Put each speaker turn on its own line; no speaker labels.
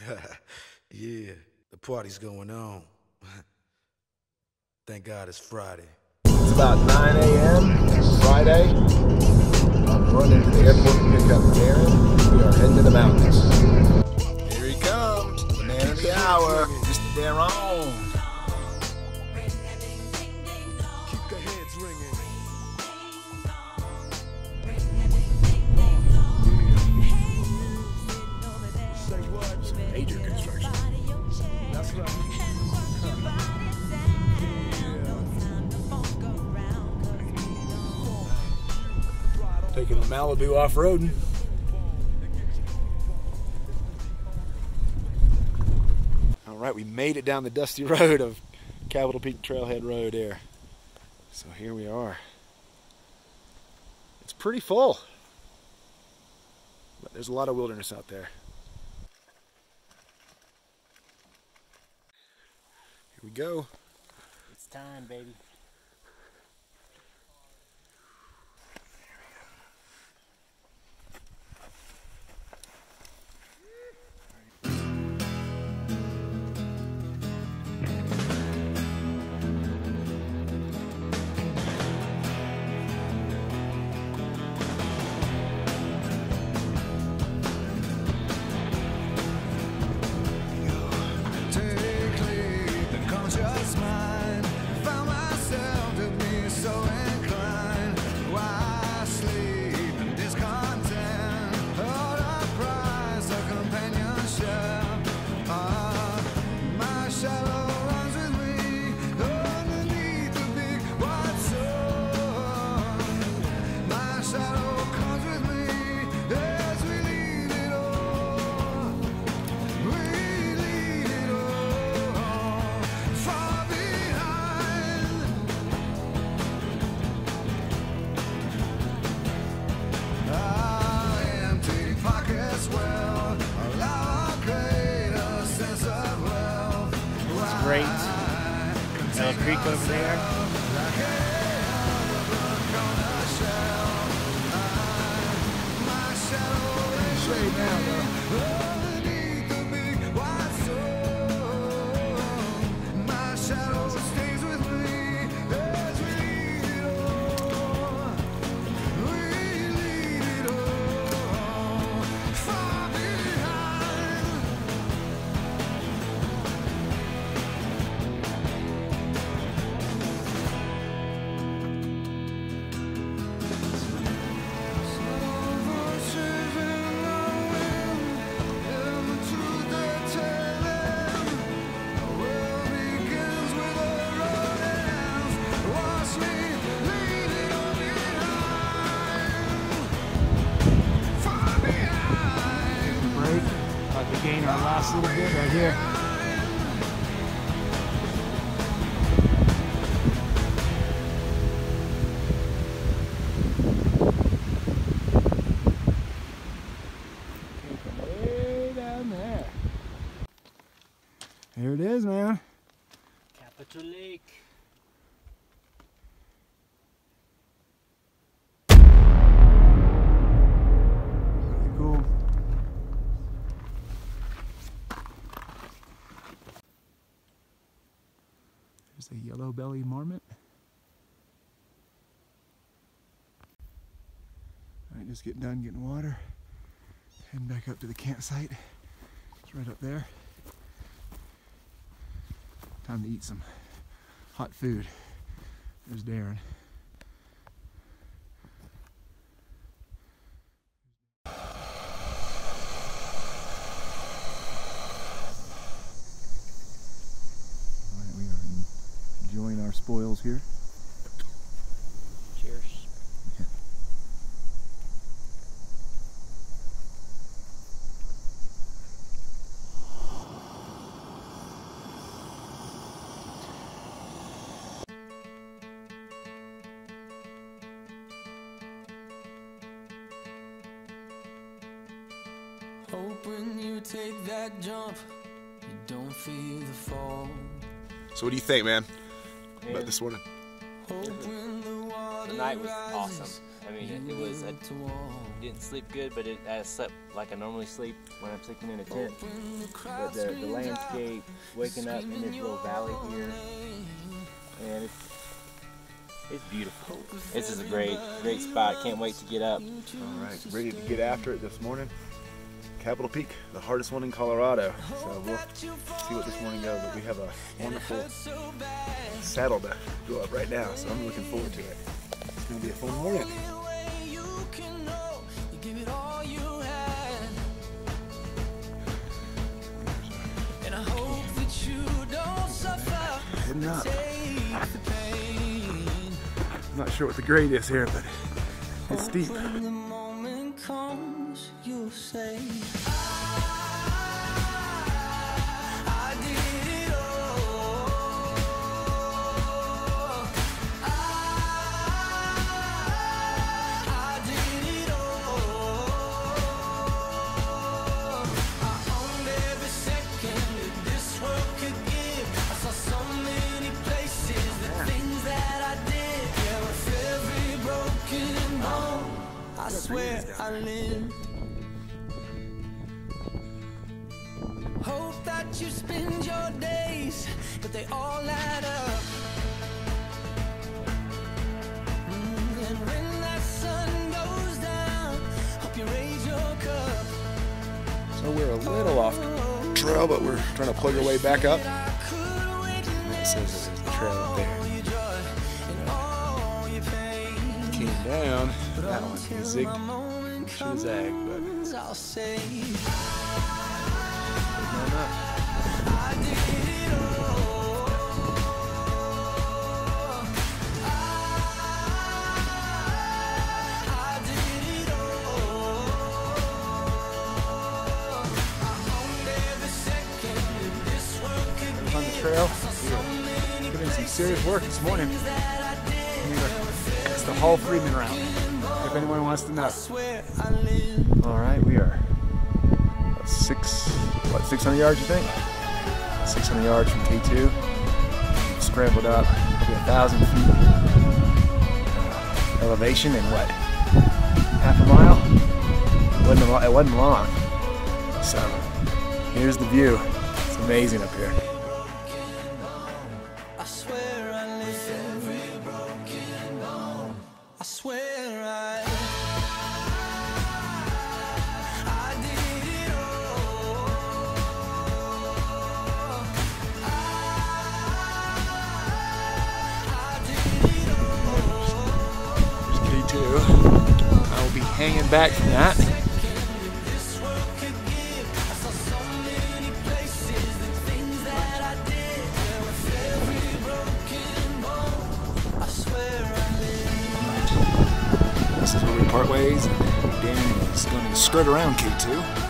yeah, the party's going on. Thank God it's Friday.
It's about 9 a.m. Friday. I'm running to the airport to pick up Daren. We are heading to the mountains. Here he comes, the man of the hour, Mr.
Daren.
Taking the Malibu off-roading. All right, we made it down the dusty road of Capitol Peak Trailhead Road there. So here we are. It's pretty full. But there's a lot of wilderness out there. Here we go.
It's time, baby.
Underneath
gain our last little bit right here.
Way down there. There it is, man.
Capitol Lake.
A yellow belly marmot. Alright, just get done getting water. Heading back up to the campsite. It's right up there. Time to eat some hot food. There's Daren. Alright, we are enjoying our spoils here.
Cheers.
Hope when you take that jump, you don't feel the fall.
So what do you think, man? About this one?
Hope when the
the night was awesome. I mean, it, it was. I didn't sleep good, but it, I slept like I normally sleep when I'm sleeping in a tent. But the, the landscape, waking up in this little valley here, and it's it's beautiful. This is a great great spot. Can't wait to get up.
All right, ready to get after it this morning. Capitol Peak, the hardest one in Colorado. So we'll see what this morning goes. But we have a wonderful saddle to go up right now, so I'm looking forward to it. It's gonna be a fun morning. Heading up. I'm not sure what the grade is here, but it's steep.
Say, I swear I lived. That you spend your days, but they all add up. Mm, And when that sun goes down, hope you raise your cup.
So we're a little off trail, but we're trying to plug our way back up.
I could
It says there's a trail up there.
all your joy and all your pain.
Came down. That one
Till
zig.
my moment
Should have zagged, but trail, are putting some serious work this morning. It's the Hall Freeman route. If anyone wants to know. All right, we are six, what, 600 yards, you think? 600 yards from K2. Scrambled up, maybe a thousand feet elevation in what? Half a mile? It wasn't, it wasn't long. So here's the view. It's amazing up here.
Swear I live.
This is where we part ways. and Danny is going to skirt around K2.